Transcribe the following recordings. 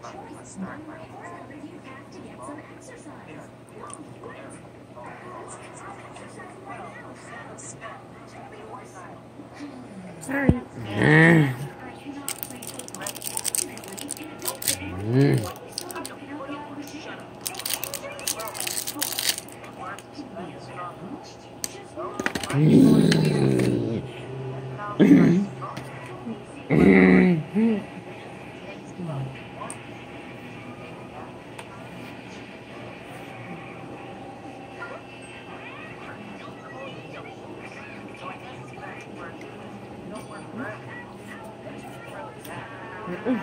choice. You Sorry. Mm-hmm. うん。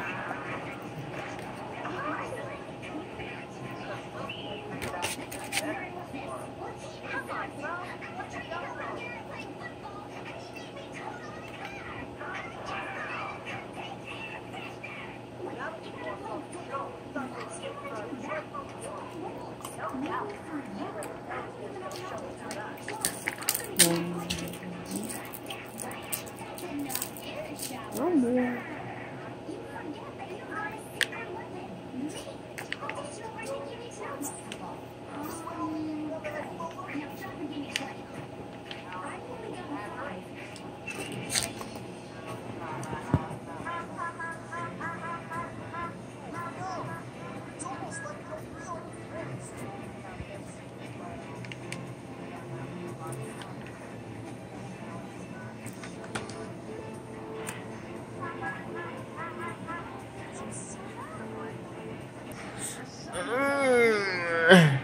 Vamos. okay.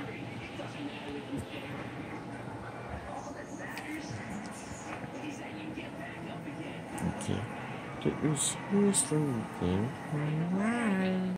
Get this, this